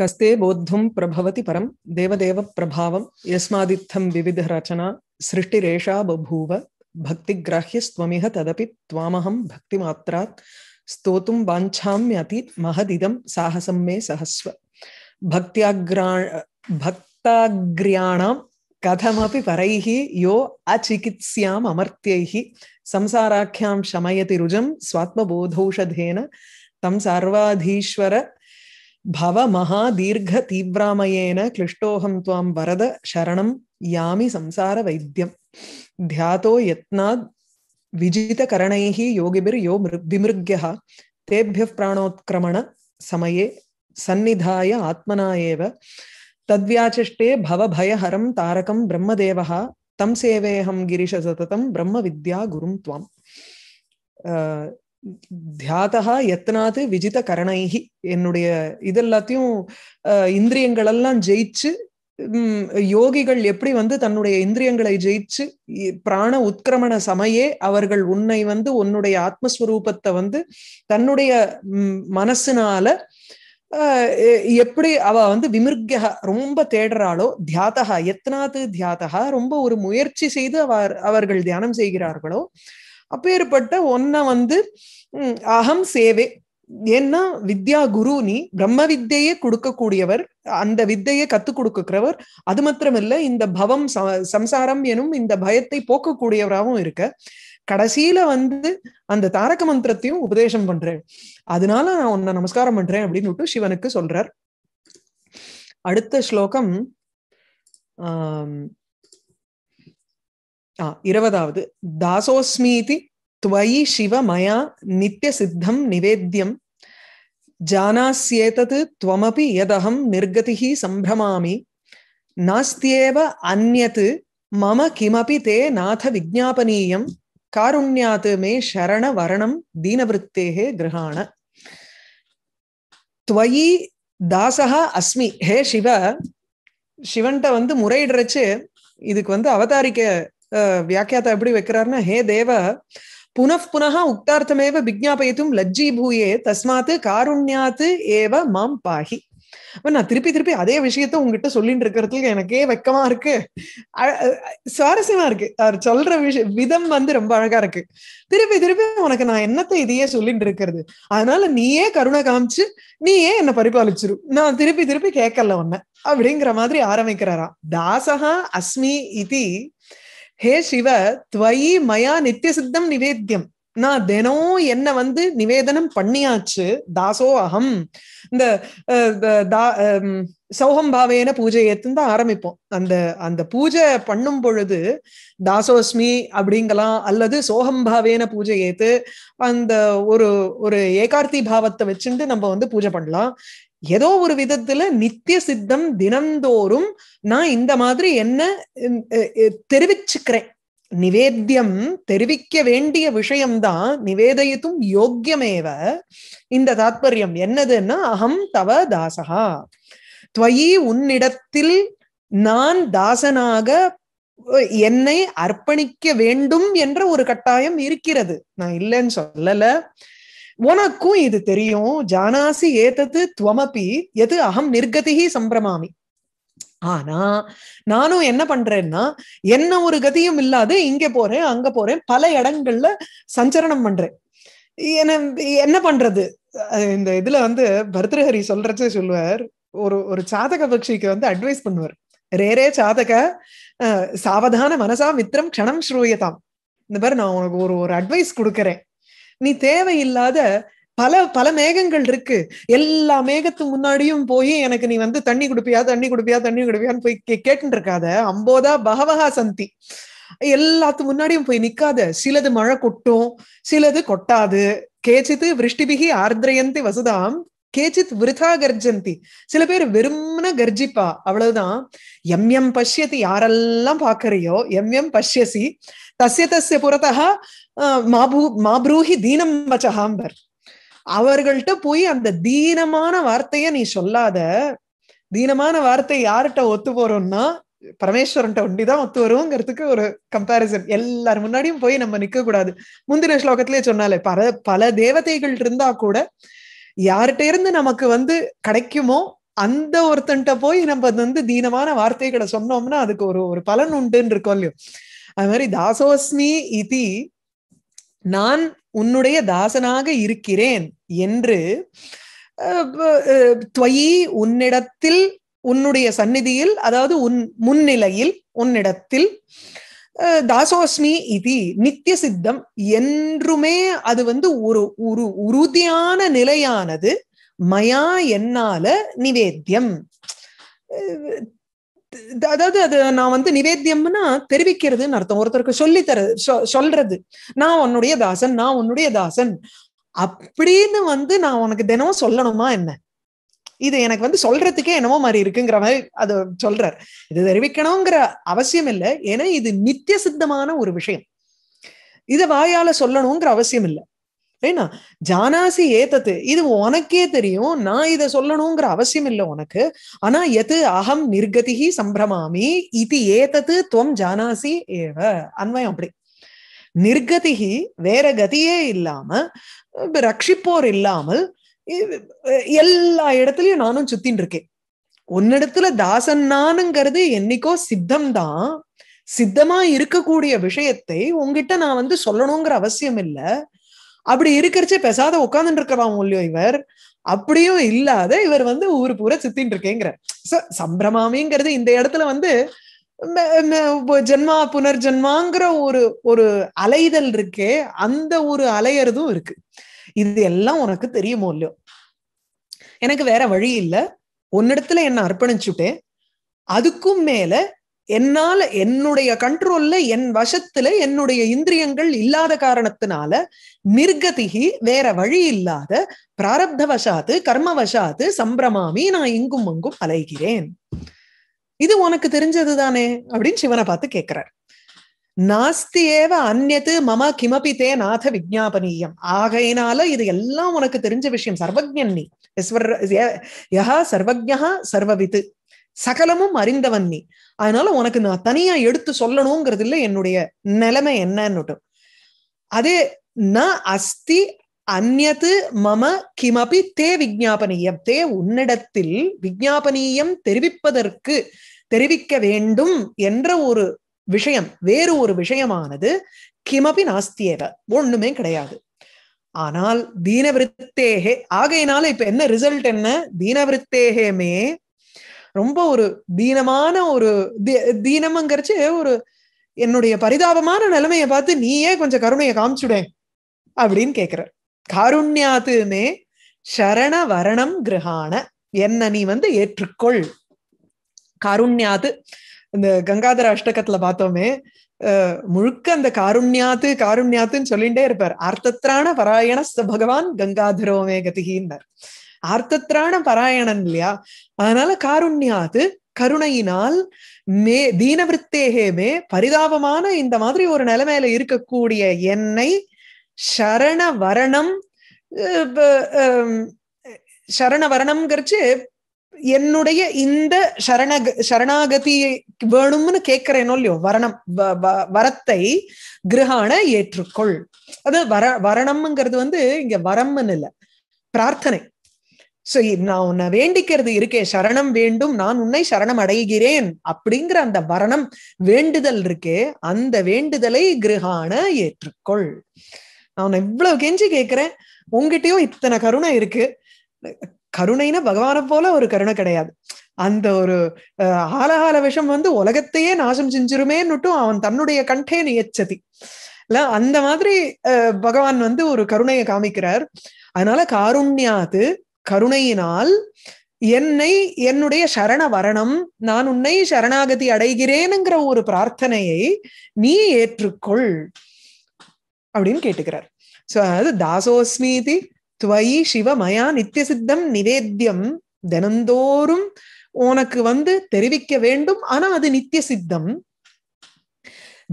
कस्ते बोद्धुं प्रभवति परं देवदेवप्रभावं यस्मादित्थं विविधरचना सृष्टिरेषा बभूव, भक्तिग्राह्यस्त्वमिह तदपि त्वामहं भक्तिमात्रात्, स्तोतुं वाञ्छाम्यति महदिदं साहसं मे सहस्व। भक्त्याग्रा, भक्ताग्र्याणां कथमपि परैः यो अचिकित्स्याम् अमर्त्यैः, संसाराख्यां शमयति रुजं, स्वात्मबोधौषधेन तं सर्वाधीश्वर பவ மகா தீர்க்க தீவிராமயேன கிளிஷ்டோகம் துவாம் வரத சரணம் யாமி சம்சார வைத்தியம் தியாதோ யத்னாத் விஜித கரணைஹி யோகிபிர் யோ விமிருக்யா தேபிய பிராணோத்கிரமண சமயே சந்நிதாய ஆத்மனா ஏவ தத்வியாச்சிஷ்டே பவபயஹரம் தாரகம் பிரம்மதேவா தம் சேவேஹம் கிரிஷ சததம் பிரம்ம வித்யா குரும் துவாம் தியாதா எத்தனாத்து விஜித கரணைகி என்னுடைய இதெல்லாத்தையும் இந்திரியங்கள் எல்லாம் ஜெயிச்சு யோகிகள் எப்படி வந்து தன்னுடைய இந்திரியங்களை ஜெயிச்சு பிராண உத்கிரமண சமயே அவர்கள் உன்னை வந்து உன்னுடைய ஆத்மஸ்வரூபத்தை வந்து தன்னுடைய மனசுனால எப்படி அவ வந்து விமிர்க ரொம்ப தேடுறாளோ தியாதகா எத்தனாத்து தியாதகா ரொம்ப ஒரு முயற்சி செய்து அவர் அவர்கள் தியானம் செய்கிறார்களோ அப்பேற்பட்ட ஒன்ன வந்து அகம் சேவை. ஏன்னா வித்யா குரு நீ பிரம்ம வித்தையே கொடுக்கக்கூடியவர் அந்த வித்தையை கத்துக் கொடுக்கிறவர். அது மாத்திரமல்ல இந்த பவம் சம்சாரம் எனும் இந்த பயத்தை போக்கக்கூடியவராகவும் இருக்க. கடைசியில வந்து அந்த தாரக மந்திரத்தையும் உபதேசம் பண்றேன். அதனால நான் உன்னை நமஸ்காரம் பண்றேன் அப்படின்னு விட்டு சிவனுக்கு சொல்றார். அடுத்த ஸ்லோகம் ஆஹ் இருபதாவது தாசோஸ்மீதி துவயி சிவ மயா நித்திய சித்தம் நிவேத்தியம் ஜானாஸ்யேதது துவமபி யதகம் நிர்கதிஹி சம்பிரமாமி நாஸ்தியேவ அந்நத் மம கிமபி தே நாத விஜாபனீயம் காருண்யாத் மே ஷரண வரணம் தீனவருத்தேகே கிரகாண துவயி தாசகா அஸ்மி ஹே சிவ சிவன்கிட்ட வந்து முறையிடுறச்சு இதுக்கு வந்து அவதாரிக்க வியாக்கியாத்தா எப்படி வைக்கிறாருன்னா ஹே தேவ புனః புனः உக்தார்த்தமேவ விஜாபயித்தும் லஜ்ஜீபூயே தஸ்மாத்து காருண்யாத்து ஏவ மாம் பாஹி. நான் திருப்பி திருப்பி அதே விஷயத்த உங்ககிட்ட சொல்லிட்டு இருக்கிறதுக்கு எனக்கே வெக்கமா இருக்கு. சுவாரஸ்யமா இருக்கு. அவர் சொல்ற விஷய விதம் வந்து ரொம்ப அழகா இருக்கு. திருப்பி திருப்பி உனக்கு நான் என்னத்தை இதையே சொல்லிட்டு இருக்கிறது? அதனால நீயே கருணை காமிச்சு நீயே என்ன பரிபாலிச்சிரு. நான் திருப்பி திருப்பி கேட்கல உன்ன. அப்படிங்கிற மாதிரி ஆரம்பிக்கிறாராம். தாசகா அஸ்மி இதி ஹே சிவ துவயி மயா நித்திய சித்தம் நிவேத்தியம். நான் தினம் என்ன வந்து நிவேதனம் பண்ணியாச்சு? தாசோ அகம். இந்த சௌகம் பாவேன பூஜை தான் ஆரம்பிப்போம். அந்த அந்த பூஜை பண்ணும் பொழுது தாசோஸ்மி அப்படிங்கலாம் அல்லது சோகம் பாவேன பூஜை ஏத்து அந்த ஒரு ஒரு ஏகார்த்தி பாவத்தை வச்சுட்டு நம்ம வந்து பூஜை பண்ணலாம். ஏதோ ஒரு விதத்துல நித்திய சித்தம் தினந்தோறும் நான் இந்த மாதிரி என்ன தெரிவிச்சுக்கிறேன். நிவேத்தியம் தெரிவிக்க வேண்டிய விஷயம்தான் நிவேதயத்தும் யோக்கியமேவ இந்த தாத்பரியம். என்னதுன்னா அகம் தவ தாசகா துவயி உன்னிடத்தில் நான் தாசனாக என்னை அர்ப்பணிக்க வேண்டும் என்ற ஒரு கட்டாயம் இருக்கிறது. நான் இல்லைன்னு சொல்லல. உனக்கும் இது தெரியும். ஜானாசி ஏதத்து துவமப்பி எது அகம் நிர்கதிகி சம்பிரமாமி. ஆனா நானும் என்ன பண்றேன்னா என்ன ஒரு கதியும் இல்லாது இங்க போறேன் அங்க போறேன் பல இடங்கள்ல சஞ்சரணம் பண்றேன். என்ன என்ன பண்றது? இந்த இதுல வந்து பர்தஹரி சொல்றச்சே சொல்லுவார். ஒரு ஒரு சாதக பக்ஷிக்கு வந்து அட்வைஸ் பண்ணுவார். ரேரே சாதக சாவதான மனசா மித்திரம் க்ஷணம் ஸ்ரூயதாம். இந்த மாதிரி நான் உனக்கு ஒரு ஒரு அட்வைஸ் கொடுக்கறேன். நீ தேவையில்லாத பல பல மேகங்கள் இருக்கு. எல்லா மேகத்து முன்னாடியும் போய் எனக்கு நீ வந்து தண்ணி குடுப்பியா தண்ணி குடுப்பியா தண்ணி குடுப்பியான்னு போய் கேட்டுட்டு இருக்காத அம்போதா பகவகா சந்தி. எல்லாத்து முன்னாடியும் போய் நிக்காத. சிலது மழை கொட்டும் சிலது கொட்டாது. கேச்சித்து விருஷ்டிபிகி ஆர்திரயந்தி வசுதாம். கேச்சித் விருதா கர்ஜந்தி சில பேர் வெறும்ன கர்ஜிப்பா அவ்வளவுதான்। எம் எம் பஷ்யதி யாரெல்லாம் பாக்குறியோ எம் எம் பஷ்யசி தசிய தசிய புறத்தா மாபூ மாப்ரூஹி தீனம் வச்சகாம்பர் அவர்கள்ட்ட போய் அந்த தீனமான வார்த்தைய நீ சொல்லாத. தீனமான வார்த்தை யார்கிட்ட ஒத்து போறோம்னா பரமேஸ்வரன்ட்ட ஒண்டிதான் ஒத்து வருவோங்கிறதுக்கு ஒரு கம்பாரிசன் எல்லாரும் முன்னாடியும் போய் நம்ம நிக்க கூடாது முந்தின ஸ்லோகத்திலே சொன்னாலே பல பல தேவதைகள் இருந்தா கூட யார்கிட்ட இருந்து நமக்கு வந்து கிடைக்குமோ அந்த ஒருத்தன்ட்ட போய் நம்ம வந்து தீனமான வார்த்தைகளை சொன்னோம்னா அதுக்கு ஒரு ஒரு பலன் உண்டுன்னு இருக்கோம் இல்லையோ. அது மாதிரி தாசோஸ்மி இதி நான் உன்னுடைய தாசனாக இருக்கிறேன் என்று துவயி உன்னிடத்தில் உன்னுடைய சந்நிதியில் அதாவது உன் முன்னிலையில் உன்னிடத்தில் தாசோஸ்மி இது நித்திய சித்தம் என்றுமே அது வந்து ஒரு ஒரு உறுதியான நிலையானது. மயா என்னால நிவேத்தியம். அதாவது அது நான் வந்து நிவேத்தியம்னா தெரிவிக்கிறதுன்னு அர்த்தம். ஒருத்தருக்கு சொல்லி தர சொல்றது. நான் உன்னுடைய தாசன் நான் உன்னுடைய தாசன். அப்படின்னு வந்து நான் உனக்கு தினமும் சொல்லணுமா என்ன? இது எனக்கு வந்து சொல்றதுக்கே என்னமோ மாதிரி இருக்குங்கிற மாதிரி அது சொல்றார். இது தெரிவிக்கணுங்கிற அவசியம் இல்லை. ஏன்னா இது நித்திய சித்தமான ஒரு விஷயம். இத வாயால சொல்லணுங்கிற அவசியம் இல்லை. ஏன்னா ஜானாசி ஏத்தது. இது உனக்கே தெரியும். நான் இதை சொல்லணுங்கிற அவசியம் இல்லை உனக்கு. ஆனா எது அகம் நிர்கதிகி சம்பிரமாமி இது ஏத்தத்து துவம் ஜானாசி ஏவ. அன்வயம் அப்படி. நிர்கதிகி வேற கதியே இல்லாம ரட்சிப்போர் இல்லாமல் எல்லா இடத்துலயும் நானும் சுத்தின்னு இருக்கேன். உன்னிடத்துல தாசன் நானுங்கிறது என்னைக்கோ சித்தம் தான் சித்தமா இருக்கக்கூடிய விஷயத்தை உங்ககிட்ட நான் வந்து சொல்லணுங்கிற அவசியம் இல்ல. அப்படி இருக்கிறச்சே பெசாத உட்காந்துட்டு இருக்கிறான் இல்லையோ இவர். அப்படியும் இல்லாத இவர் வந்து ஊரு பூரா சுத்தின்னு இருக்கேங்கிற. சம்பிரமாமிங்கிறது இந்த இடத்துல வந்து ஜென்மா புனர்ஜென்மாங்கிற ஒரு ஒரு அலைதல் இருக்கே அந்த ஒரு அலையறதும் இருக்கு. இது எல்லாம் உனக்கு தெரியுமோ இல்லையோ? எனக்கு வேற வழி இல்ல. உன்னிடத்துல என்ன அர்ப்பணிச்சுட்டேன். அதுக்கும் மேல என்னால என்னுடைய கண்ட்ரோல்ல என் வசத்துல என்னுடைய இந்திரியங்கள் இல்லாத காரணத்தினால நிர்கதிகி வேற வழி இல்லாத பிராரப்த வசாத்து கர்ம வசாத்து சம்பிரமாமி நான் இங்கும் அங்கும் அலைகிறேன். இது உனக்கு தெரிஞ்சது தானே அப்படின்னு சிவனை பார்த்து கேட்கிறார் நாஸ்தி ஏவ அந்நத்து மம கிமபி தே நாத விஜாபனீயம் ஆகையினால இது எல்லாம் உனக்கு தெரிஞ்ச விஷயம். சர்வஜன் நீ. யஹா சர்வஜா சர்வவித்து சகலமும் அறிந்தவன் நீ. அதனால உனக்கு நான் தனியா எடுத்து சொல்லணுங்கிறது இல்ல என்னுடைய நிலைமை என்னன்னு அதே ந அஸ்தி அந்நத்து மம கிமபி தே விஜாபனீயம் தே உன்னிடத்தில் விஜாபனீயம் தெரிவிப்பதற்கு தெரிவிக்க வேண்டும் என்ற ஒரு விஷயம் வேறு ஒரு விஷயமானது கிமபி நாஸ்தியேவ. ஒண்ணுமே கிடையாது. ஆனால் தீனவிருத்தேகே ஆகையினால இப்ப என்ன ரிசல்ட் என்ன? தீனவிருத்தேகமே ரொம்ப ஒரு தீனமான ஒரு தீனம்ங்கிறச்சு ஒரு என்னுடைய பரிதாபமான நிலைமையை பார்த்து நீயே கொஞ்சம் கருணையை காமிச்சுடேன் அப்படின்னு கேக்குற காருண்யாத்துமே சரண வரணம் கிரகான என்ன நீ வந்து ஏற்றுக்கொள். காருண்யாது இந்த கங்காதர அஷ்டகத்துல பார்த்தோமே முழுக்க அந்த காருண்யாத்து காருண்யாத்துன்னு சொல்லிட்டே இருப்பார். ஆர்த்தத்ரான பராயண பகவான் கங்காதரோமே கதிகின்றார் ஆர்த்தத்ரான பராயணன் இல்லையா? அதனால காருண்யாத்து கருணையினால் மே தீனவிருத்தேகேமே பரிதாபமான இந்த மாதிரி ஒரு நிலைமையில இருக்கக்கூடிய என்னை சரண வரணம் சரண வரணம்ங்கிறச்சு என்னுடைய இந்த சரண சரணாகதி வேணும்னு கேட்கிறேனோ இல்லையோ வரணம் வரத்தை கிரகான ஏற்றுக்கொள். அது வர வரணம்ங்கிறது வந்து இங்க வரம்னு இல்ல பிரார்த்தனை. சோ நான் உன்னை வேண்டிக்கிறது இருக்கே சரணம் வேண்டும் நான் உன்னை சரணம் அடைகிறேன் அப்படிங்கிற அந்த வரணம் வேண்டுதல் இருக்கே அந்த வேண்டுதலை கிரகான ஏற்றுக்கொள். நான் இவ்வளவு கெஞ்சி கேட்கிறேன் உங்ககிட்டயும் இத்தனை கருணை இருக்கு. கருணைனா பகவானை போல ஒரு கருணை கிடையாது. அந்த ஒரு ஆலகால விஷம் வந்து உலகத்தையே நாசம் செஞ்சிருமேன்னுட்டும் அவன் தன்னுடைய கண்டே நியச்சதி. இல்ல அந்த மாதிரி பகவான் வந்து ஒரு கருணையை காமிக்கிறார். அதனால காருண்யாது கருணையினால் என்னை என்னுடைய சரண வரணம் நான் உன்னை சரணாகதி அடைகிறேனுங்கிற ஒரு பிரார்த்தனையை நீ ஏற்றுக்கொள் அப்படின்னு கேட்டுக்கிறார். சோ அதாவது தாசோஸ்மீதி துவயி சிவமயா நித்திய சித்தம் நிவேத்தியம் தினந்தோறும் உனக்கு வந்து தெரிவிக்க வேண்டும். ஆனா அது நித்திய சித்தம்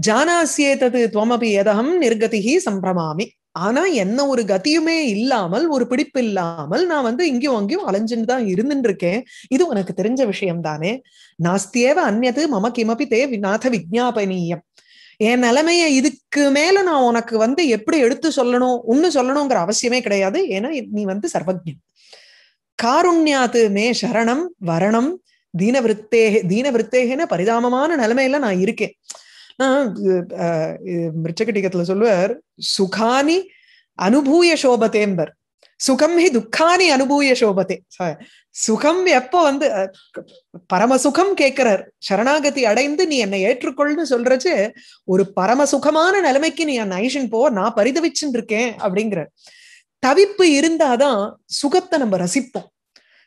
ஜானாசியேதது துவமபி எதகம் நிர்கதிகி சம்பிரமாமி. ஆனா என்ன ஒரு கதியுமே இல்லாமல் ஒரு பிடிப்பு இல்லாமல் நான் வந்து இங்கேயும் அங்கேயும் அலைஞ்சுன்னு தான் இருந்துட்டு இருக்கேன் இது உனக்கு தெரிஞ்ச விஷயம் தானே நாஸ்தியேவ அந்நது மம கிமபி தே நாத விஜாபனீயம் என் நிலைமைய இதுக்கு மேல நான் உனக்கு வந்து எப்படி எடுத்து சொல்லணும் ஒன்னு சொல்லணுங்கிற அவசியமே கிடையாது. ஏன்னா நீ வந்து சர்வஜன் காருண்யாத்து மே சரணம் வரணம் தீனவிருத்தேகே தீனவிருத்தேகன பரிதாபமான நிலைமையில நான் இருக்கேன். நான் மிருச்சகட்டிகத்துல சொல்லுவார் சுகானி அனுபூய சோபத்தேம்பர். சுகம் ஹி துக்கானி அனுபூய சோபத்தே சுகம் எப்போ வந்து பரம சுகம் கேட்கிறார். சரணாகதி அடைந்து நீ என்னை ஏற்றுக்கொள்னு சொல்றச்சு ஒரு பரம சுகமான நிலைமைக்கு நீ என் ஐஷன் போ நான் பரிதவிச்சுட்டு இருக்கேன் அப்படிங்கிற தவிப்பு இருந்தாதான் சுகத்தை நம்ம ரசிப்போம்.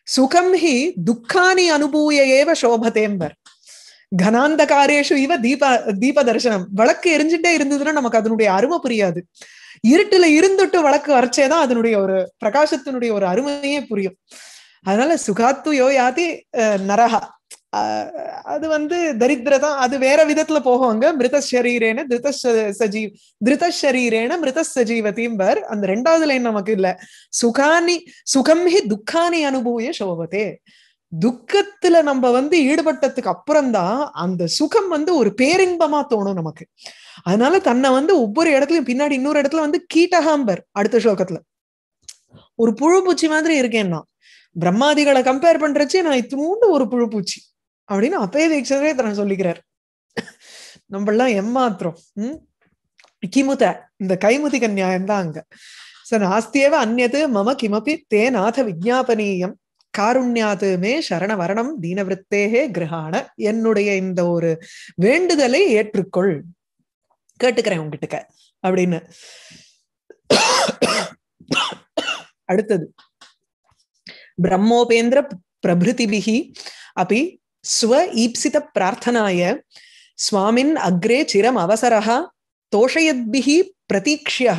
சுகம் ஹி துக்கானி அனுபூய ஏவ சோபத்தேம்பர் கனாந்தகாரேஷு இவ தீப தீப தரிசனம். விளக்கு எரிஞ்சுட்டே இருந்ததுன்னா நமக்கு அதனுடைய அருமை புரியாது. இருட்டுல இருந்துட்டு வழக்கு வரைச்சேதான் அதனுடைய ஒரு பிரகாசத்தினுடைய ஒரு அருமையே புரியும். அதனால சுகாத்து யோ யாதி நரகா அது வந்து தரித்திரதான். அது வேற விதத்துல போவாங்க மிருத சரீரேன திருத சஜீவ். திருத சரீரேன மிருத சஜீவதிம்பர் அந்த ரெண்டாவது லைன் நமக்கு இல்ல. சுகானி சுகம் ஹி துக்கானி அனுபூய சோபத்தே துக்கத்துல நம்ம வந்து ஈடுபட்டதுக்கு அப்புறம்தான் அந்த சுகம் வந்து ஒரு பேரின்பமா தோணும் நமக்கு. அதனால தன்னை வந்து ஒவ்வொரு இடத்துலயும் பின்னாடி இன்னொரு இடத்துல வந்து கீட்டகாம்பர் அடுத்த ஸ்லோகத்துல. ஒரு புழு பூச்சி மாதிரி இருக்கேன் நான் பிரம்மாதிகளை கம்பேர் பண்றச்சு நான் இத்தினூண்டு ஒரு புழு பூச்சி அப்படின்னு அப்பே தீட்சரே தன சொல்லிக்கிறார். நம்மளாம் எம்மாத்திரம் உம் கிமுத இந்த கைமுதிக நியாயம் தான் அங்க. ச நாஸ்தியேவ அந்நது மம கிமபி தே நாத விஜாபனீயம். காருண்யாது மே சரண வரணம் தீனவிருத்தேகே கிரகாண. என்னுடைய இந்த ஒரு வேண்டுதலை ஏற்றுக்கொள். கேட்டுக்கிறேன் உங்ககிட்ட அப்படின்னு. அடுத்தது பிரம்மோபேந்திர பிரபிருதிபிகி அப்படி ஸ்வ ஈப்சித பிரார்த்தனாய சுவாமின் அக்ரே சிரம் அவசரா தோஷயத்பிஹி பிரதீக்ஷ்ய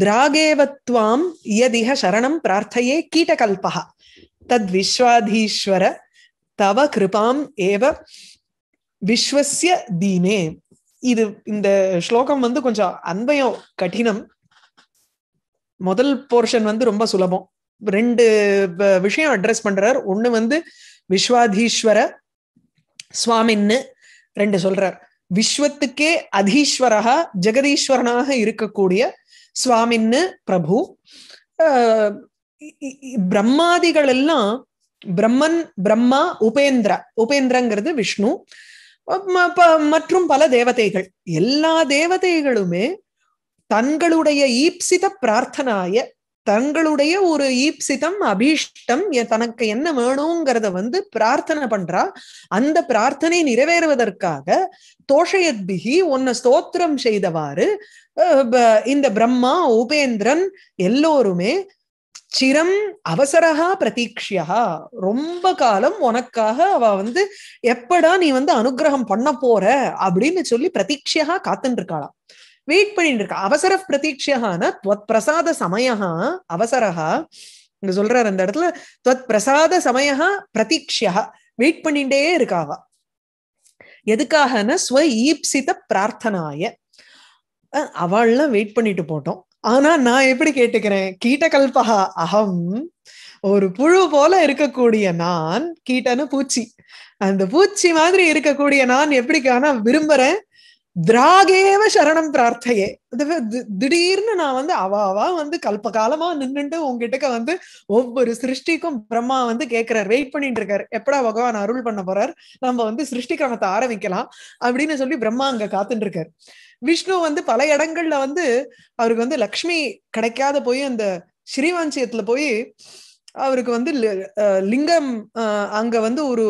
திராகேவத்வாம் யதிஹ சரணம் பிரார்த்தையே கீட்டகல்பா தத் விஸ்வாதீஸ்வர தவ கிருபாம் ஏவ விஸ்வசிய தீனே இது இந்த ஸ்லோகம் வந்து கொஞ்சம் அன்பையும் கடினம். முதல் போர்ஷன் வந்து ரொம்ப சுலபம். ரெண்டு விஷயம் அட்ரஸ் பண்றார். ஒண்ணு வந்து விஸ்வாதீஸ்வர சுவாமின்னு ரெண்டு சொல்றார். விஸ்வத்துக்கே அதீஸ்வரகா ஜெகதீஸ்வரனாக இருக்கக்கூடிய சுவாமின்னு பிரபு. பிரம்மாதிகள் எல்லாம் பிரம்மன் பிரம்மா உபேந்திர. உபேந்திரங்கிறது விஷ்ணு. மற்றும் பல தேவதைகள். எல்லா தேவதைகளுமே தங்களுடைய ஈப்சித பிரார்த்தனாய தங்களுடைய ஒரு ஈப்சிதம் அபீஷ்டம் தனக்கு என்ன வேணுங்கிறத வந்து பிரார்த்தனை பண்றா. அந்த பிரார்த்தனை நிறைவேறுவதற்காக தோஷயத்பிகி உன்னை ஸ்தோத்திரம் செய்தவாறு இந்த பிரம்மா உபேந்திரன் எல்லோருமே சிரம் அவசரகா பிரதீக்ஷியா ரொம்ப காலம் உனக்காக அவ வந்து எப்படா நீ வந்து அனுகிரகம் பண்ண போற? அப்படின்னு சொல்லி பிரதீக்ஷியா காத்துன்னு இருக்காளாம் வெயிட் பண்ணிட்டு இருக்கா. அவசர பிரதீட்சியகான துவத் பிரசாத சமயஹா அவசரஹா இங்க சொல்றாரு அந்த இடத்துல துவத் பிரசாத சமயஹா பிரதீக்ஷியா வெயிட் பண்ணிட்டே இருக்காவா. எதுக்காகனா ஸ்வ ஈப்சித பிரார்த்தனாய. அவள்லாம் வெயிட் பண்ணிட்டு போட்டோம். ஆனா நான் எப்படி கேட்டுக்கிறேன்? கீட்டகல்பகா அகம். ஒரு புழு போல இருக்கக்கூடிய நான் கீட்டன்னு பூச்சி. அந்த பூச்சி மாதிரி இருக்கக்கூடிய நான் எப்படி ஆனா விரும்புறேன்? திராகேவ சரணம் பிரார்த்தையே. திடீர்னு நான் வந்து அவாவா வந்து கல்ப காலமா நின்றுட்டு உங்ககிட்ட வந்து ஒவ்வொரு சிருஷ்டிக்கும் பிரம்மா வந்து கேட்கிறார் வெயிட் பண்ணிட்டு இருக்காரு எப்படா பகவான் அருள் பண்ண போறார்? நம்ம வந்து சிருஷ்டி கிரமத்தை ஆரம்பிக்கலாம் அப்படின்னு சொல்லி பிரம்மா அங்க காத்துட்டு இருக்காரு விஷ்ணு வந்து பல இடங்கள்ல வந்து அவருக்கு வந்து லக்ஷ்மி கிடைக்காத போய் அந்த ஸ்ரீவாஞ்சியத்துல போய் அவருக்கு வந்து லிங்கம் அங்க வந்து ஒரு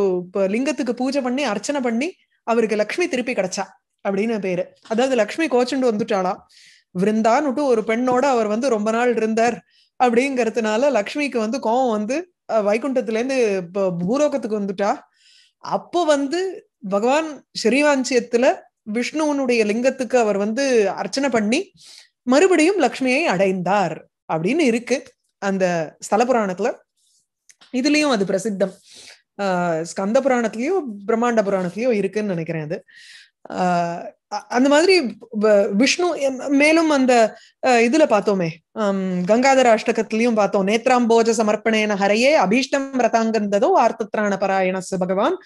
லிங்கத்துக்கு பூஜை பண்ணி அர்ச்சனை பண்ணி அவருக்கு லக்ஷ்மி திருப்பி கிடைச்சா அப்படின்னு பேரு. அதாவது லக்ஷ்மி கோச்சுண்டு வந்துட்டாளா. விருந்தான்னுட்டு ஒரு பெண்ணோட அவர் வந்து ரொம்ப நாள் இருந்தார் அப்படிங்கறதுனால லக்ஷ்மிக்கு வந்து கோவம் வந்து வைகுண்டத்துல இருந்து பூலோகத்துக்கு வந்துட்டா. அப்போ வந்து பகவான் ஸ்ரீவாஞ்சியத்துல விஷ்ணுவனுடைய லிங்கத்துக்கு அவர் வந்து அர்ச்சனை பண்ணி மறுபடியும் லக்ஷ்மியை அடைந்தார் அப்படின்னு இருக்கு அந்த ஸ்தல புராணத்துல. இதுலயும் அது பிரசித்தம். ஆஹ் ஸ்கந்த புராணத்திலயோ பிரம்மாண்ட புராணத்திலயோ இருக்குன்னு நினைக்கிறேன் அது. ஆஹ் அந்த மாதிரி விஷ்ணு மேலும் அந்த இதுல பார்த்தோமே கங்காதர அஷ்டகத்திலையும் பார்த்தோம். நேத்ராம்போஜ சமர்ப்பணேன ஹரையே அபீஷ்டம் ரதாங்கந்ததோ ஆர்த்தத்ராண பராயணஸ் பகவான்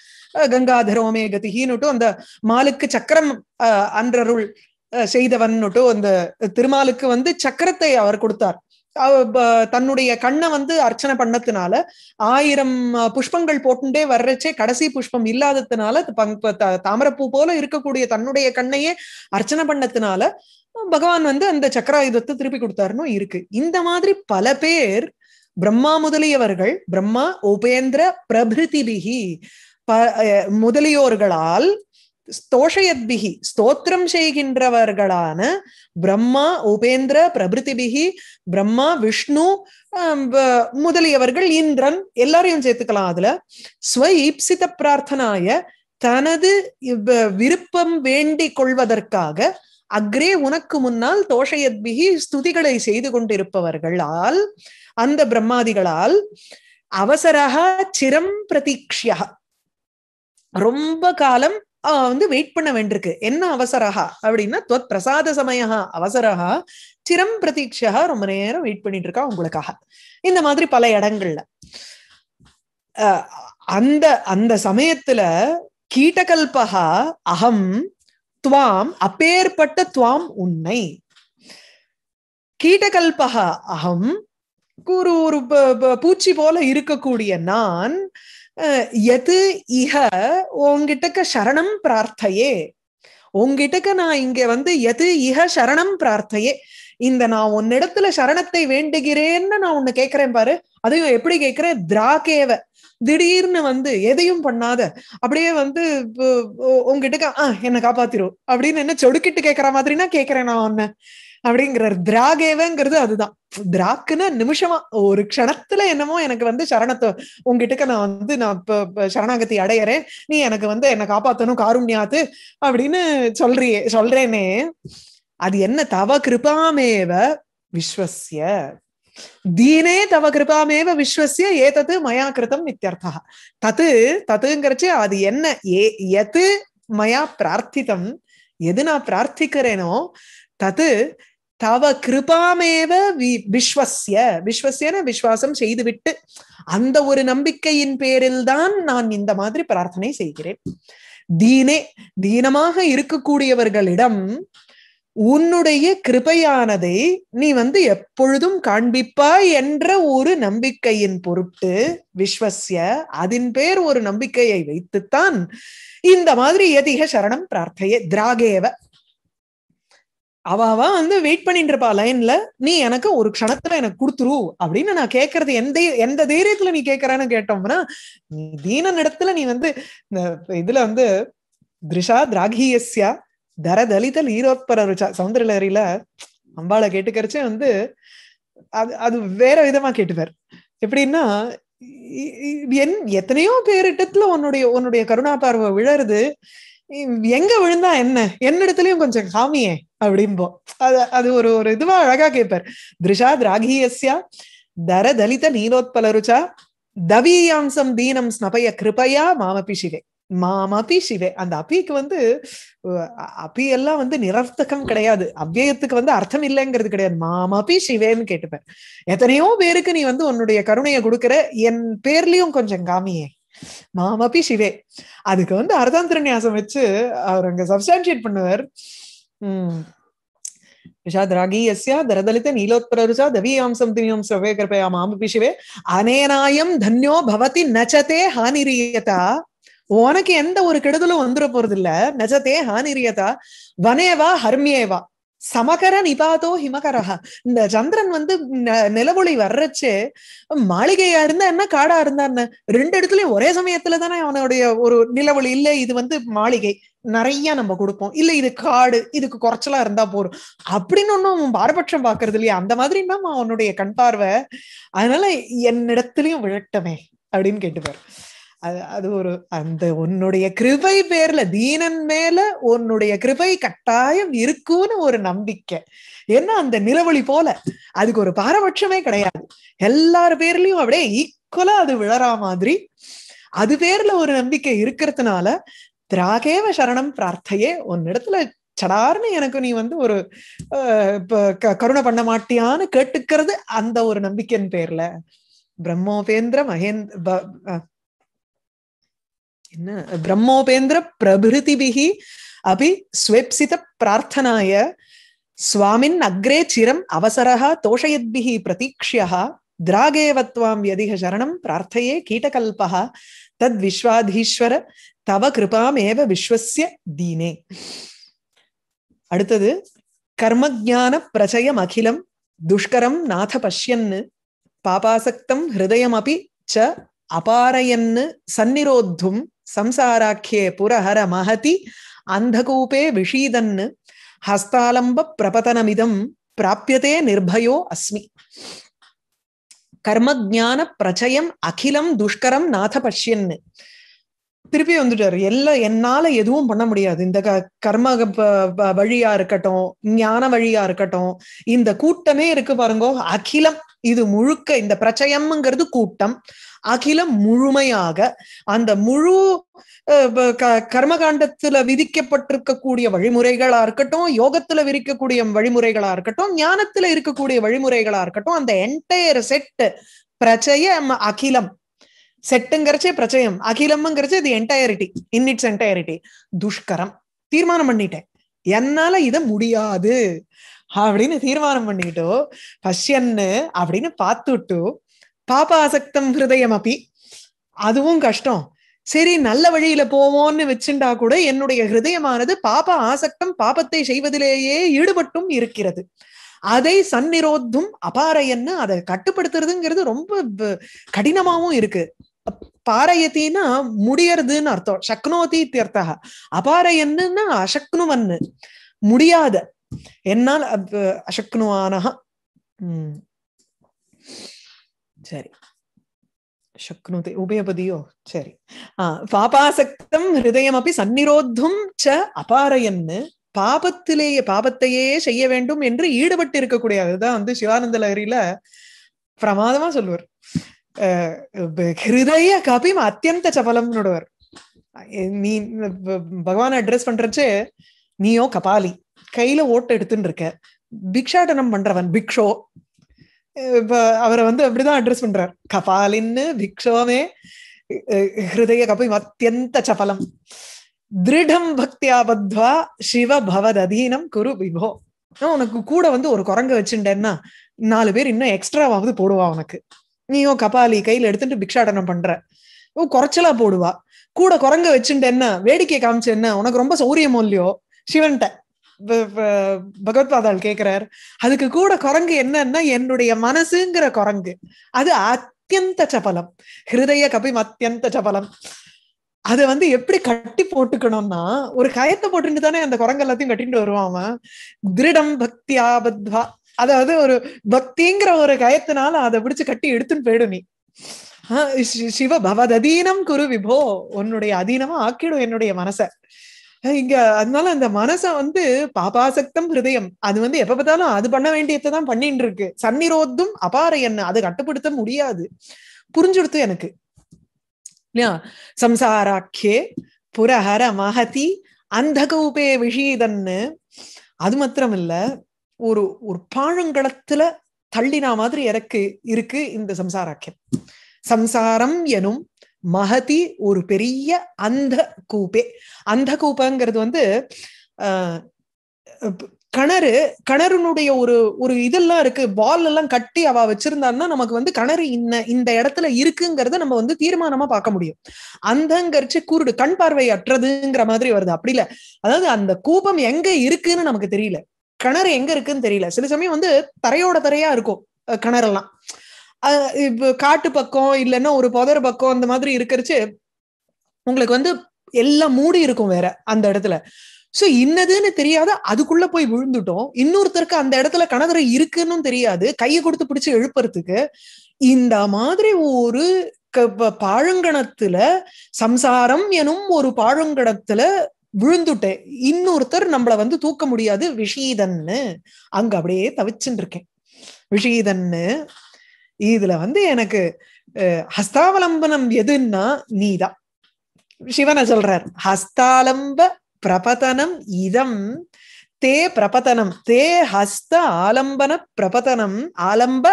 கங்காதரோமே கதிகின்னுட்டு அந்த மாலுக்கு சக்கரம் அன்றருள் செய்தவன்னுட்டு அந்த திருமாலுக்கு வந்து சக்கரத்தை அவர் கொடுத்தார். தன்னுடைய கண்ணை வந்து அர்ச்சனை பண்ணதுனால ஆயிரம் புஷ்பங்கள் போட்டுட்டே வர்றச்சே கடைசி புஷ்பம் இல்லாததுனால தாமரப்பூ போல இருக்கக்கூடிய தன்னுடைய கண்ணையே அர்ச்சனை பண்ணதுனால பகவான் வந்து அந்த சக்கராயுதத்தை திருப்பி கொடுத்தாருன்னு இருக்கு. இந்த மாதிரி பல பேர் பிரம்மா முதலியவர்கள் பிரம்மா உபேந்திர பிரபிருதிபிகி ப- முதலியோர்களால் ஸ்தோஷயத்பிகி ஸ்தோத்திரம் செய்கின்றவர்களான பிரம்மா உபேந்திர பிரபிருதிபிகி பிரம்மா விஷ்ணு முதலியவர்கள் இந்திரன் எல்லாரையும் சேர்த்துக்கலாம் அதுல. ஸ்வ ஈப்சித பிரார்த்தனாய தனது விருப்பம் வேண்டிக் கொள்வதற்காக அக்ரே உனக்கு முன்னால் தோஷயத்பிகி ஸ்துதிகளை செய்து கொண்டிருப்பவர்களால் அந்த பிரம்மாதிகளால் அவசரா சிரம் பிரதீக்ஷியா ரொம்ப காலம் வந்து வெயிட் பண்ண வேண்டியிருக்கு. என்ன அவசரஹா? அப்படின்னா துவத் பிரசாத சமயா அவசரஹா சிரம் பிரதீட்சா ரொம்ப நேரம் வெயிட் பண்ணிட்டு இருக்கா உங்களுக்காக. இந்த மாதிரி பல இடங்கள்ல. அஹ் அந்த அந்த சமயத்துல கீட்டகல்பகா அகம் துவாம் அப்பேற்பட்ட துவாம் உன்னை. கீட்டகல்பகா அகம் ஒரு ஒரு ப- ப- பூச்சி போல இருக்கக்கூடிய நான் எது இஹ உங்கிட்டக்க சரணம் பிரார்த்தையே. உங்கிட்டக்க நான் இங்க வந்து எது இஹ சரணம் பிரார்த்தையே. இந்த நான் உன்னிடத்துல சரணத்தை வேண்டுகிறேன்னு நான் உன்னை கேக்குறேன் பாரு. அதையும் எப்படி கேட்கிறேன் திராகேவ. திடீர்னு வந்து எதையும் பண்ணாத. அப்படியே வந்து உங்ககிட்ட ஆஹ் என்ன காப்பாத்திரும் அப்படின்னு என்ன சொடுக்கிட்டு கேட்கற மாதிரினா கேக்குறேன் நான் உன்ன. அப்படிங்கிறார். திராகேவங்கிறது அதுதான். திராக்குன்னு நிமிஷமா ஒரு க்ஷணத்துல என்னமோ எனக்கு வந்து சரணத்தை உங்ககிட்ட நான் வந்து நான் இப்ப சரணாகதி அடையறேன். நீ எனக்கு வந்து என்ன காப்பாத்தணும் காருண்யாத்து அப்படின்னு சொல்றியே சொல்றேனே. அது என்ன? தவ கிருபாமேவ விஸ்வசிய தீனே தவ கிருபாமேவ விஸ்வசிய ஏதது மயா கிருதம் இத்தியர்த்தா. தத்து தத்துங்கிறச்சு அது என்ன? ஏ எது மயா பிரார்த்திதம் எது நான் பிரார்த்திக்கிறேனோ தத்து தவ கிருபாமேவ வி- விஸ்வசிய விஸ்வசியன விஸ்வாசம் செய்துவிட்டு அந்த ஒரு நம்பிக்கையின் பேரில் தான் நான் இந்த மாதிரி பிரார்த்தனை செய்கிறேன். தீனே தீனமாக இருக்கக்கூடியவர்களிடம் உன்னுடைய கிருபையானதை நீ வந்து எப்பொழுதும் காண்பிப்பாய் என்ற ஒரு நம்பிக்கையின் பொருட்டு விஸ்வசிய அதன் பேர் ஒரு நம்பிக்கையை வைத்துத்தான் இந்த மாதிரி எதிக சரணம் பிரார்த்தையே. திராகேவ. அவ அவ வந்து வெயிட் பண்ணிட்டு இருப்பா லைன்ல நீ எனக்கு ஒரு க்ஷணத்துல எனக்கு கொடுத்துரு அப்படின்னு நான் கேட்கறது எந்த எந்த தைரியத்துல நீ கேட்கறன்னு கேட்டோம்னா நீ தீனன் இடத்துல நீ வந்து இந்த இதுல வந்து திரிஷா திராகியஸ்யா தர தலித லீரோத்பர ருச்சா சௌந்தரலரியில அம்பாளை கேட்டுக்கரிச்சே வந்து அது அது வேற விதமா கேட்டுவார் எப்படின்னா என் எத்தனையோ பேரிட்டத்துல உன்னுடைய உன்னுடைய கருணா பார்வை விழருது. எங்க விழுந்தா என்ன? என்னிடத்துலயும் கொஞ்சம் காமியே அப்படிம்போம் அது அது ஒரு ஒரு இதுவா அழகா கேட்பார் திருஷா திராகியஸ்யா தர தலித நீலோத்பலருச்சா தவீயாம்சம் தீனம் ஸ்னபய கிருபையா மாமபி சிவே. மாமபி சிவே. அந்த அபிக்கு வந்து அப்பி எல்லாம் வந்து நிரர்த்தகம் கிடையாது. அவ்வியத்துக்கு வந்து அர்த்தம் இல்லைங்கிறது கிடையாது. மாமபி சிவேன்னு கேட்டுப்பேன் எத்தனையோ பேருக்கு நீ வந்து உன்னுடைய கருணையை கொடுக்குற என் பேர்லயும் கொஞ்சம் காமியே. மாமபி சிவே. அதுக்கு வந்து அர்த்தாந்திரநியாசம் வச்சு அவர் அங்க சப்ஸ்டான்ஷியேட் பண்ணுவார். உம் விஷாதராகீயஸ்ய தரதலித நீலோத்பரருஷா தவீயாம்சம் தினியம் சவே கிருபயா மாமபி சிவே அனேனாயம் தன்யோ பவதி நச்சதே ஹானிரியதா உனக்கு எந்த ஒரு கெடுதலும் வந்துட போறது இல்ல நஜதே ஹானிரியதா வனேவா ஹர்மியேவா சமகர நிபாதோ ஹிமகரஹா இந்த சந்திரன் வந்து ந- நிலவொளி வர்றச்சு மாளிகையா இருந்தா என்ன காடா இருந்தா என்ன ரெண்டு இடத்துலயும் ஒரே சமயத்துல தானே அவனுடைய ஒரு நிலவொளி இல்ல இது வந்து மாளிகை. நிறைய நம்ம கொடுப்போம். இல்ல இது காடு இதுக்கு குறைச்சலா இருந்தா போறோம் அப்படின்னு ஒண்ணும் பாரபட்சம் பாக்குறது இல்லையா. அந்த மாதிரி தான் அவனுடைய கண் பார்வை. அதனால என்னிடத்துலயும் விழட்டமே அப்படின்னு கேட்டுப்பாரு. அது அது ஒரு அந்த உன்னுடைய கிருபை பேர்ல தீனன் மேல உன்னுடைய கிருபை கட்டாயம் இருக்கும்னு ஒரு நம்பிக்கை. ஏன்னா அந்த நிலவொளி போல அதுக்கு ஒரு பாரபட்சமே கிடையாது. எல்லார் பேர்லயும் அப்படியே ஈக்குவலா அது விழறா மாதிரி. அது பேர்ல ஒரு நம்பிக்கை இருக்கிறதுனால திராகேவ சரணம் பிரார்த்தையே உன்னிடத்துல சடார்னு எனக்கு நீ வந்து ஒரு அஹ், கருணை பண்ண மாட்டியான்னு கேட்டுக்கிறது அந்த ஒரு நம்பிக்கையின் பேர்ல. பிரம்மோபேந்திர மகேந்திர ப- என்ன? பிரம்மோபேந்திர பிரபிருதிபிகி அபி ஸ்வெப்சித பிரார்த்தனாய சுவாமின் அக்ரே சிரம் அவசரः தோஷயத்பிகி பிரதீக்ஷ்யः திராகேவத்வாம் எதிக சரணம் பிரார்த்தையே கீட்டகல்பா தத் விஸ்வாதீஸ்வர தவ கிருபாமேவ விஸ்வசிய தீனே அடுத்தது கர்மஜான பிரச்சயம் அகிலம் துஷ்கரம் நாத பஷ்யன்னு பாபாசக்தம் ஹிருதயமபி ச அபாரயன்னு சந்நிரோத்தும் சம்சாராக்கியே புரஹர மகதி அந்தகூபே விஷீதன்னு ஹஸ்தாலம்ப பிரபதனமிதம் பிராபியதே நிர்பயோ அஸ்மி கர்மஜான பிரச்சயம் அகிலம் துஷ்கரம் நாத பஷ்யன்னு. திருப்பி வந்துட்டாரு. எல்லாம் என்னால எதுவும் பண்ண முடியாது. இந்த க- கர்ம ப- வழியா இருக்கட்டும் ஞான வழியா இருக்கட்டும் இந்த கூட்டமே இருக்கு பாருங்கோ அகிலம் இது முழுக்க இந்த பிரச்சயம்ங்கிறது கூட்டம். அகிலம் முழுமையாக அந்த முழு கர்மகாண்டத்துல விதிக்கப்பட்டிருக்கக்கூடிய வழிமுறைகளா இருக்கட்டும் யோகத்துல விரிக்கக்கூடிய வழிமுறைகளா இருக்கட்டும் ஞானத்துல இருக்கக்கூடிய வழிமுறைகளா இருக்கட்டும் அந்த என்டையர் செட் பிரச்சயம் அகிலம். செட்டுங்கிறச்சே பிரச்சயம். அகிலம்ங்கிறச்சே இது என்டையரிட்டி இன் இட்ஸ் என்டையரிட்டி துஷ்கரம். தீர்மானம் பண்ணிட்டேன். என்னால இத முடியாது. அப்படின்னு தீர்மானம் பண்ணிக்கிட்டோ பஷ்யன்னு அப்படின்னு பார்த்துட்டு பாபாசக்தம் ஹிருதயம் அப்பி அதுவும் கஷ்டம். சரி நல்ல வழியில போவோம்னு வச்சுண்டா கூட என்னுடைய ஹிருதயமானது பாப ஆசக்தம் பாபத்தை செய்வதிலேயே ஈடுபட்டும் இருக்கிறது. அதை சந்நிரோத்தும் அபாரையன்னு அதை கட்டுப்படுத்துறதுங்கிறது ரொம்ப கடினமாவும் இருக்கு. பாரயத்தின்னா முடியறதுன்னு அர்த்தம். சக்னோதி அர்த்தா அபாரயன்னுன்னா அசக்னுவன்னு. முடியாத. என்னால் அப்ப- அசக்னுவானஹ உம் சரி. சக்னுதே உபயபதியோ? சரி. ஆஹ் பாபாசக்தம் ஹிருதயம் அப்படி சந்நிரோத்தும் ச அபாரயன்னு பாபத்திலேயே பாபத்தையே செய்ய வேண்டும் என்று ஈடுபட்டு இருக்கக்கூடிய அதுதான் வந்து சிவானந்த லகரியில பிரமாதமா சொல்லுவார். அஹ் ஹிருதய கபிம் அத்தியந்த சபலம்னுடுவார். நீ பகவான் பகவானை அட்ரஸ் பண்றச்சே நீயோ கபாலி. கையில ஓட்டு எடுத்துன்னு இருக்க. பிக்ஷாடனம் பண்றவன் பிக்ஷோ. இப்ப அவரை வந்து அப்படிதான் அட்ரஸ் பண்றார். கபாலின்னு பிக்ஷோமே ஹிருதய கபி அத்தியந்த சபலம். திருடம் பக்தியா பத்வா சிவ பவத் அதீனம் குரு விபோ. உனக்கு கூட வந்து ஒரு குரங்க வச்சுட்டேன்னா நாலு பேர் இன்னும் எக்ஸ்ட்ராவாவது போடுவா உனக்கு. நீயோ கபாலி கையில எடுத்துட்டு பிக்ஷாடனம் பண்ற. ஓ குறைச்சலா போடுவா. கூட குரங்க வச்சுட்டேன்னா வேடிக்கை காமிச்சேன்னா உனக்கு ரொம்ப சௌரியமோ இல்லையோ? சிவன்ட்ட. பகவத்பாதால் ப- அதுக்கு கூட குரங்கு என்னன்னா என்னுடைய மனசுங்கிற குரங்கு. அது அத்தியந்த சபலம். ஹிருதய கபிம் அத்தியந்த சபலம். அதை வந்து எப்படி கட்டி போட்டுக்கணும்னா ஒரு கயத்தை போட்டுட்டு தானே அந்த குரங்கு எல்லாத்தையும் கட்டிட்டு வருவான் அவன். திருடம் பக்தியா பத்வா அதாவது ஒரு பக்திங்கிற ஒரு கயத்தினால அதை பிடிச்சு கட்டி எடுத்துன்னு போயிடும் நீ. ஆஹ் சிவ பவததீனம் குரு விபோ. உன்னுடைய அதீனமா ஆக்கிடும் என்னுடைய மனச. இங்க அதனால அந்த மனச வந்து பாபாசக்தம் ஹிருதயம். அது வந்து எப்ப பார்த்தாலும் அது பண்ண வேண்டியதான் பண்ணிட்டு இருக்கு சன்னிரோத்தும் அபார என்ன அது கட்டுப்படுத்த முடியாது. புரிஞ்சுடுத்து எனக்கு. இல்லையா சம்சாராக்கே புரஹர மகதி அந்தகூபே விஷீதன்னு. அது மாத்திரம் இல்ல ஒரு ஒரு பாழங்களத்துல தள்ளினா மாதிரி எனக்கு இருக்கு இந்த சம்சாராக்கியம் சம்சாரம் எனும் மகதி ஒரு பெரிய அந்த கூப்பே. அந்த கூப்பங்கிறது வந்து கிணறு கிணறுனுடைய ஒரு ஒரு இதெல்லாம் இருக்கு. பால் எல்லாம் கட்டி அவ வச்சிருந்தான்னா நமக்கு வந்து கிணறு இன்ன இந்த இடத்துல இருக்குங்கிறத நம்ம வந்து தீர்மானமா பார்க்க முடியும். அந்தங்கரிச்சு கூருடு கண் பார்வை அற்றதுங்கிற மாதிரி வருது. அப்படி இல்ல. அதாவது அந்த கூபம் எங்க இருக்குன்னு நமக்கு தெரியல. கிணறு எங்க இருக்குன்னு தெரியல. சில சமயம் வந்து தரையோட தரையா இருக்கும் கிணறெல்லாம். காட்டு பக்கம் இல்லைன்னா ஒரு புதர் பக்கம் அந்த மாதிரி இருக்கிறச்சு உங்களுக்கு வந்து எல்லாம் மூடி இருக்கும் வேற அந்த இடத்துல. சோ இன்னதுன்னு தெரியாத அதுக்குள்ள போய் விழுந்துட்டோம். இன்னொருத்தருக்கு அந்த இடத்துல கணதரை இருக்குன்னு தெரியாது. கையை கொடுத்து பிடிச்சு எழுப்புறதுக்கு. இந்த மாதிரி ஒரு க- ப- சம்சாரம் எனும் ஒரு பாழங்கணத்துல விழுந்துட்டேன். இன்னொருத்தர் நம்மள வந்து தூக்க முடியாது. விஷீதன்னு. அங்க அப்படியே தவிச்சுட்டு இருக்கேன். விஷீதன்னு. இதுல வந்து எனக்கு அஹ், ஹஸ்தாவலம்பனம் எதுன்னா நீதான் சிவனை சொல்றார். ஹஸ்தாலம்ப பிரபதனம் இதம் தே பிரபதனம். தே ஹஸ்த ஆலம்பன பிரபதனம். ஆலம்ப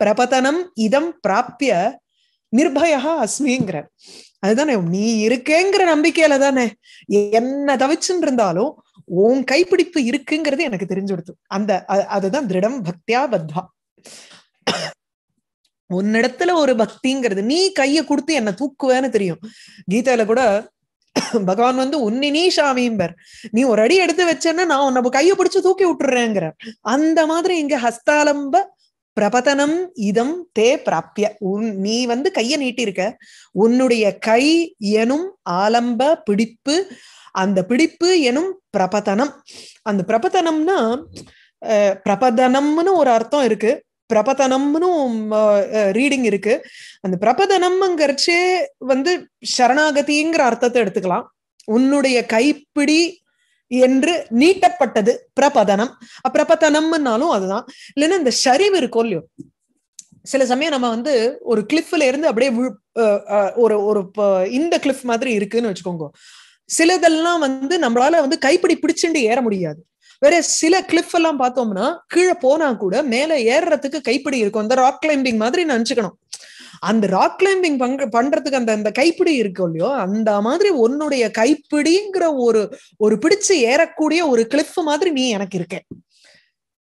பிரபதனம் இதம் பிராப்பிய நிர்பயா அஸ்மிங்கிற அதுதானே நீ இருக்கேங்கிற நம்பிக்கையில தானே என்ன தவிச்சுன்னு இருந்தாலும் உன் கைப்பிடிப்பு இருக்குங்கிறது எனக்கு தெரிஞ்சு கொடுத்து அந்த அதுதான் திருடம் பக்தியா பத்வா உன்னிடத்துல ஒரு பக்திங்கிறது நீ கைய கொடுத்து என்ன தூக்குவேன்னு தெரியும். கீதையில கூட பகவான் வந்து உன்னி நீ ஷாமிம்பர் நீ ஒரு அடி எடுத்து வச்சேன்னா நான் உன்னை கைய பிடிச்சு தூக்கி விட்டுறேங்கிற அந்த மாதிரி இங்க ஹஸ்தாலம்ப பிரபதனம் இதம் தே பிராப்பிய உன் நீ வந்து கைய நீட்டிருக்க உன்னுடைய கை எனும் ஆலம்ப பிடிப்பு அந்த பிடிப்பு எனும் பிரபதனம். அந்த பிரபதனம்னா அஹ், பிரபதனம்னு ஒரு அர்த்தம் இருக்கு. பிரபதனம்னு ரீடிங் இருக்கு. அந்த பிரபதனம்ங்கிறச்சே வந்து சரணாகதிங்கிற அர்த்தத்தை எடுத்துக்கலாம். உன்னுடைய கைப்பிடி என்று நீட்டப்பட்டது பிரபதனம். பிரபதனம்னாலும் அதுதான். இல்லைன்னா இந்த சரிவு இருக்கும் இல்லையோ சில சமயம் நம்ம வந்து ஒரு கிளிஃப்ல இருந்து அப்படியே ஒரு ஒரு இந்த கிளிஃப் மாதிரி இருக்குன்னு வச்சுக்கோங்க. சிலதெல்லாம் வந்து நம்மளால வந்து கைப்பிடி பிடிச்சுண்டு ஏற முடியாது. வேற சில கிளிஃப் எல்லாம் பார்த்தோம்னா கீழே போனா கூட மேல ஏறுறதுக்கு கைப்பிடி இருக்கும். அந்த ராக் கிளைம்பிங் மாதிரி நினைச்சுக்கணும். அந்த ராக் கிளைம்பிங் பண்ற பண்றதுக்கு அந்த அந்த கைப்பிடி இருக்கும் இல்லையோ அந்த மாதிரி உன்னுடைய கைப்பிடிங்கிற ஒரு ஒரு பிடிச்சு ஏறக்கூடிய ஒரு கிளிஃப் மாதிரி நீ எனக்கு இருக்கேன்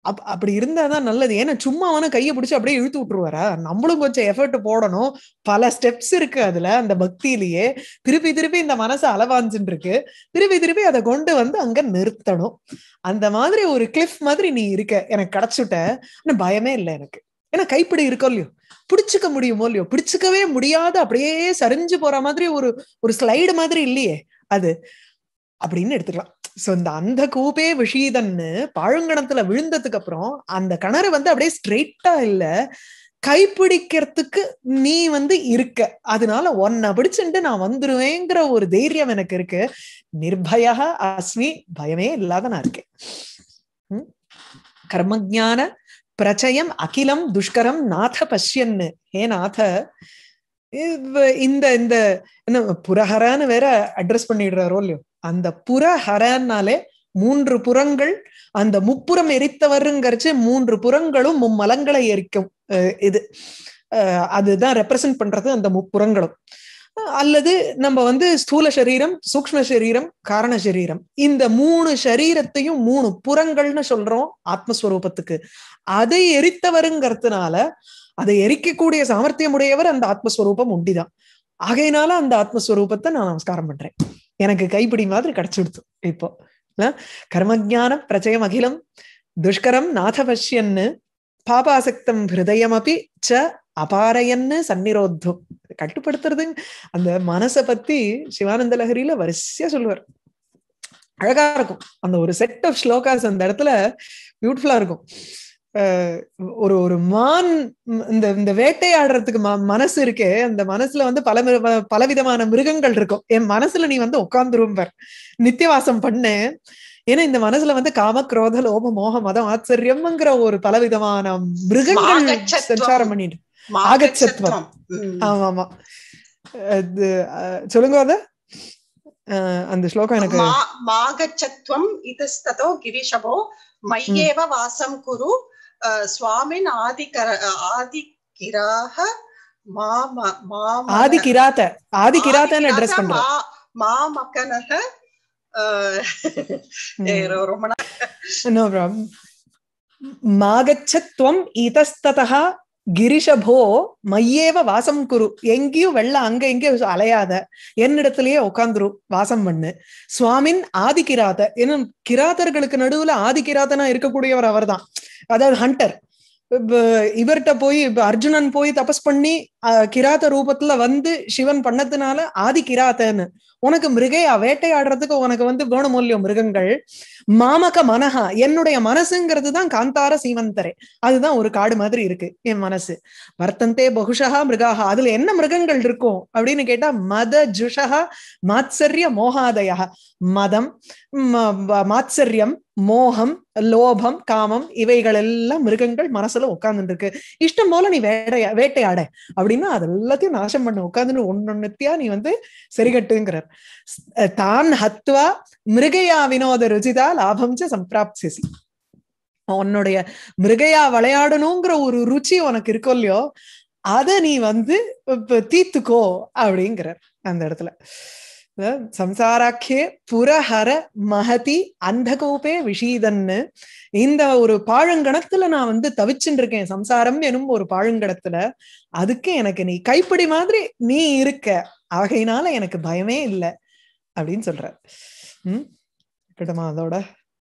அப் அப்படி இருந்தாதான் நல்லது. ஏன்னா சும்மா அவனை கையை பிடிச்சி அப்படியே இழுத்து விட்டுருவாரா? நம்மளும் கொஞ்சம் எஃபர்ட் போடணும். பல ஸ்டெப்ஸ் இருக்கு அதுல அந்த பக்தியிலேயே. திருப்பி திருப்பி இந்த மனசு அலவாஞ்சுட்டு இருக்கு திருப்பி திருப்பி அதை கொண்டு வந்து அங்க நிறுத்தணும். அந்த மாதிரி ஒரு கிளிஃப் மாதிரி நீ இருக்க. எனக்கு கிடைச்சுட்ட. ஆனா பயமே இல்லை எனக்கு. ஏன்னா கைப்பிடி இருக்கோ இல்லையோ? பிடிச்சிக்க முடியுமோ இல்லையோ? பிடிச்சிக்கவே முடியாத அப்படியே சரிஞ்சு போற மாதிரி ஒரு ஒரு ஸ்லைடு மாதிரி இல்லையே அது. அப்படின்னு எடுத்துக்கலாம். சோ இந்த அந்த கூபே விஷீதன்னு பாழுங்கணத்துல விழுந்ததுக்கு அப்புறம் அந்த கிணறு வந்து அப்படியே ஸ்ட்ரெயிட்டா இல்ல. கைப்பிடிக்கிறதுக்கு நீ வந்து இருக்க. அதனால உன்னை பிடிச்சுட்டு நான் வந்துருவேங்கிற ஒரு தைரியம் எனக்கு இருக்கு. நிர்பயா அஸ்மி பயமே இல்லாத நான் இருக்கேன். கர்மஜான பிரச்சயம் அகிலம் துஷ்கரம் நாத பஷ்யன்னு. ஹே நாத. இவ்- இந்த இந்த என்ன புரஹரான்னு வேற அட்ரஸ் பண்ணிடுறாரோ இல்லையோ? அந்த புற ஹரன்னாலே மூன்று புறங்கள் அந்த முப்புறம் எரித்தவருங்கிறச்சு மூன்று புறங்களும் மும்மலங்களை எரிக்கும் இது. அதுதான் ரெப்ரசன்ட் பண்றது அந்த முப்புறங்களும். அல்லது நம்ம வந்து ஸ்தூல சரீரம் சூக்ம சரீரம் காரண சரீரம். இந்த மூணு சரீரத்தையும் மூணு புறங்கள்னு சொல்றோம் ஆத்மஸ்வரூபத்துக்கு. அதை எரித்தவருங்கிறதுனால அதை எரிக்கக்கூடிய சாமர்த்தியம் உடையவர் அந்த ஆத்மஸ்வரூபம் உண்டிதான். ஆகையினால அந்த ஆத்மஸ்வரூபத்தை நான் நமஸ்காரம் பண்றேன். எனக்கு கைப்பிடி மாதிரி கிடைச்சிடுத்து இப்போ கர்மஜானம் கர்மஜான பிரச்சயம் அகிலம் துஷ்கரம் நாத பஷ்யன்னு பாபாசக்தம் ஹிருதயமபி ச அபாரயன்னு சந்நிரோத்தம். கட்டுப்படுத்துறது அந்த மனசை பத்தி சிவானந்த லஹரியில வரிசையா சொல்லுவார். அழகா இருக்கும். அந்த ஒரு செட் ஆஃப் ஸ்லோகாஸ் அந்த இடத்துல பியூட்டிஃபுல்லா இருக்கும். ஒரு ஒரு மான் இந்த இந்த வேட்டையாடுறதுக்கு மனசு இருக்கே அந்த மனசுல வந்து பல பலவிதமான மிருகங்கள் இருக்கும். என் மனசுல நீ வந்து உட்காந்துரும்பர் நித்தியவாசம் பண்ணு. ஏன்னா இந்த மனசுல வந்து காம குரோத லோப மோக மதம் ஆச்சரியம்ங்கிற ஒரு பலவிதமான மிருகங்கள் சஞ்சாரம் பண்ணிட்டு. ஆகச்சத்துவம் ஆமா ஆமா. சொல்லுங்க அத. அந்த ஸ்லோகம் எனக்கு மாகச்சத்துவம் இது ஸ்ததோ கிரிஷபோ மையேவ வாசம் குரு சுவாமின் ஆதிகர ஆதிகிராக மாம மாம ஆதிகிராத ஆதிகிராதன்னு அட்ரஸ் பண்றோம். மாமகனக ரொம்ப நோ ப்ராப்ளம் மாகச்சத்வம் இதஸ்ததா கிரிஷபோ மையேவ வாசம் குரு. எங்கேயும் வெள்ளம் அங்க எங்கேயும் அலையாத. என்னிடத்திலேயே உட்காந்துரு வாசம் பண்ணு. சுவாமின் ஆதிகிராத என்ன கிராதர்களுக்கு நடுவுல ஆதிகிராதனா இருக்கக்கூடியவர் அவர்தான். அதாவது ஹண்டர். இவர்கிட்ட போய் அர்ஜுனன் போய் தபஸ் பண்ணி கிராத ரூபத்துல வந்து சிவன் பண்ணதுனால ஆதி கிராத்தன்னு உனக்கு மிருகையா? வேட்டையாடுறதுக்கு உனக்கு வந்து வேணும் இல்லையோ மிருகங்கள்? மாமக மனஹா. என்னுடைய மனசுங்கிறது தான் காந்தார சீமந்தரே அதுதான் ஒரு காடு மாதிரி இருக்கு என் மனசு. வர்த்தந்தே பகுஷஹா மிருகாஹா. அதுல என்ன மிருகங்கள் இருக்கும் அப்படின்னு கேட்டா மத ஜுஷஹா மாத்சரிய மோகாதயா மதம் ம- மாத்சரியம் மோகம் லோபம் காமம் இவைகள் எல்லாம் மிருகங்கள் மனசுல உட்கார்ந்துட்டு இருக்கு இஷ்டம் போல நீ வேட்டையா வேட்டையாட. அப்படின்னா அது எல்லாத்தையும் நாசம் பண்ண. உட்காந்துன்னு ஒன்னொன்னுத்தியா நீ வந்து சரிகட்டுங்கிறார். தான் ஹத்வா மிருகையா வினோத ருச்சிதா லாபம் சம்பிராப்சிசி. உன்னுடைய மிருகையா விளையாடணுங்கிற ஒரு ருச்சி உனக்கு இருக்கும் இல்லையோ அதை நீ வந்து தீத்துக்கோ அப்படிங்கிறார் அந்த இடத்துல. சம்சாராக்கியே புரஹர மகதி அந்தகோபே விஷீதன்னு. இந்த ஒரு பாழங்கணத்துல நான் வந்து தவிச்சுட்டு இருக்கேன் சம்சாரம் எனும் ஒரு பாழங்கணத்துல. அதுக்கு எனக்கு நீ கைப்பிடி மாதிரி நீ இருக்க. ஆகையினால எனக்கு பயமே இல்லை. அப்படின்னு சொல்ற உம் இருக்கட்டுமா அதோட